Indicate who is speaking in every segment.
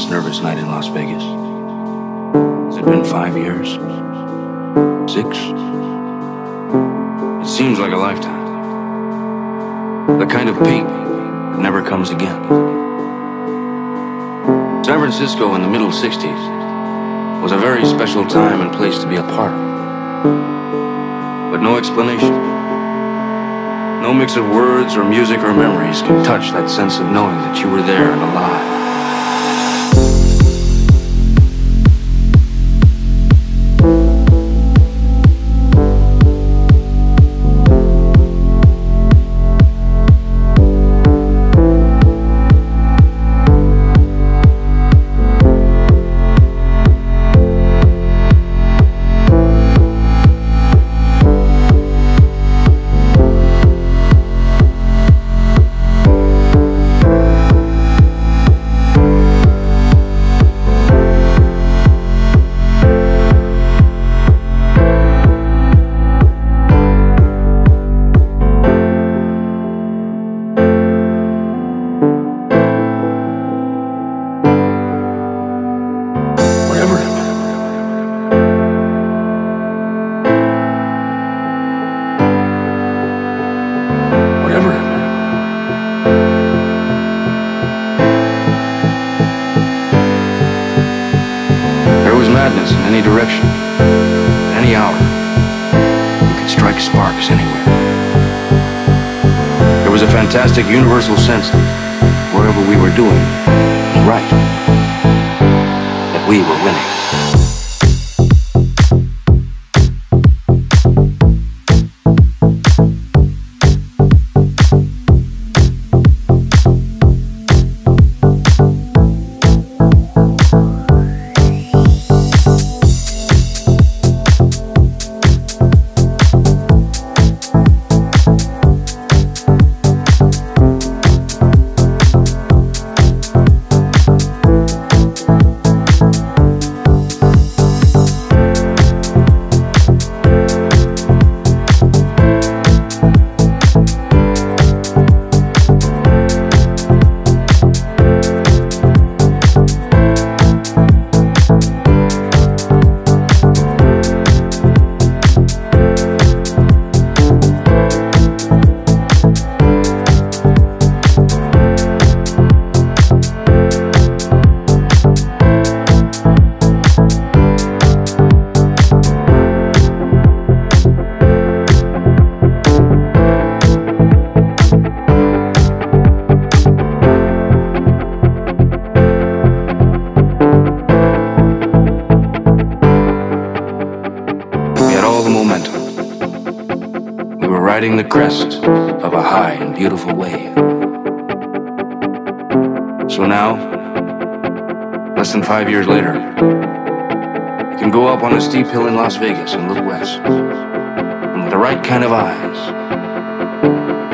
Speaker 1: this nervous night in Las Vegas. Has it been five years? Six? It seems like a lifetime. The kind of peak that never comes again. San Francisco in the middle 60s was a very special time and place to be a part of. But no explanation. No mix of words or music or memories can touch that sense of knowing that you were there and alive. In any direction, at any hour. You could strike sparks anywhere. There was a fantastic universal sense that whatever we were doing was right that we were winning. Riding the crest of a high and beautiful wave. So now, less than five years later, you can go up on a steep hill in Las Vegas and look west. And with the right kind of eyes,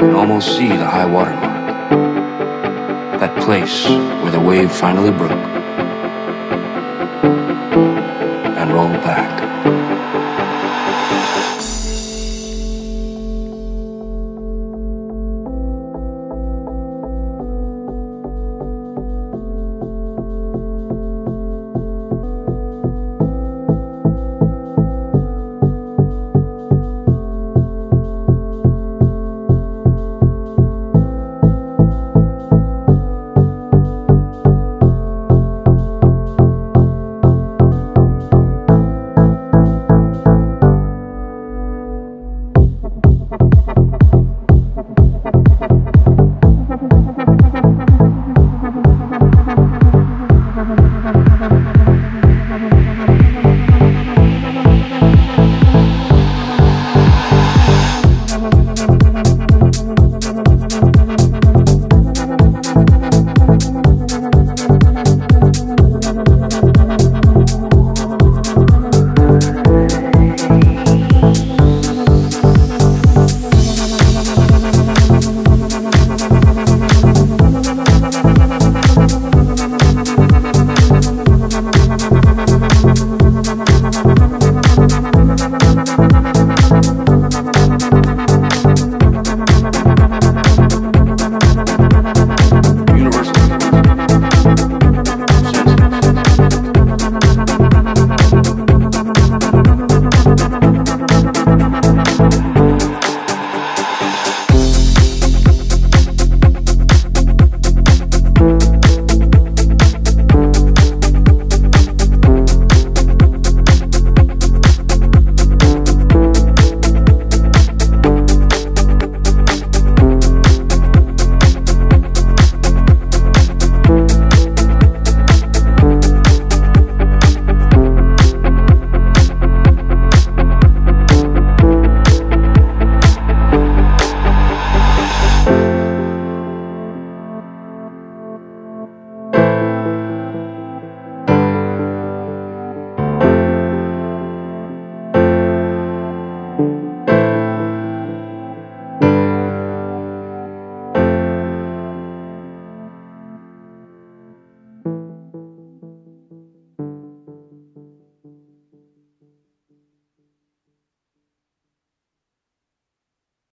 Speaker 1: you can almost see the high water mark. That place where the wave finally broke and rolled back.